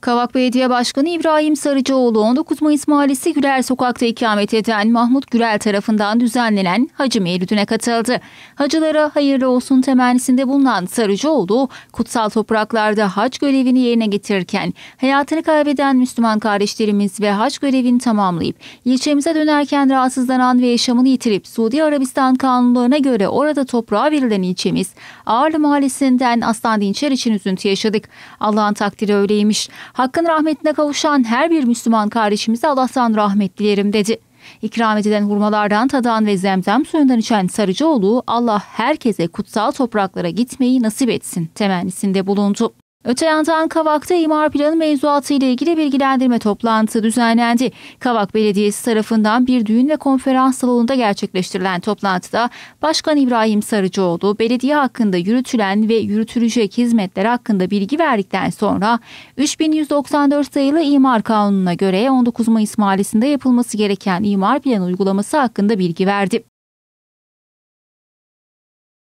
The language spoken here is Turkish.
Kavak Belediye Başkanı İbrahim Sarıcıoğlu 19 Mayıs Mahallesi Güler Sokak'ta ikamet eden Mahmut Gürel tarafından düzenlenen Hacı Mevlüdü'ne katıldı. Hacılara hayırlı olsun temennisinde bulunan Sarıcıoğlu, kutsal topraklarda hac görevini yerine getirirken hayatını kaybeden Müslüman kardeşlerimiz ve hac görevini tamamlayıp ilçemize dönerken rahatsızlanan ve yaşamını yitirip Suudi Arabistan kanunlarına göre orada toprağa verilen ilçemiz Ağırlı Mahallesi'nden Aslan Dinçer için üzüntü yaşadık. Allah'ın takdiri öyleymiş. Hakkın rahmetine kavuşan her bir Müslüman kardeşimize Allah'tan rahmet dilerim dedi. İkram edilen hurmalardan tadan ve zemzem suyundan içen Sarıcıoğlu Allah herkese kutsal topraklara gitmeyi nasip etsin temennisinde bulundu. Öte yandan Kavak'ta imar planı mevzuatı ile ilgili bilgilendirme toplantısı düzenlendi. Kavak Belediyesi tarafından bir düğün ve konferans salonunda gerçekleştirilen toplantıda Başkan İbrahim Sarıcıoğlu belediye hakkında yürütülen ve yürütülecek hizmetler hakkında bilgi verdikten sonra 3194 sayılı imar kanununa göre 19 Mayıs Mahallesi'nde yapılması gereken imar planı uygulaması hakkında bilgi verdi.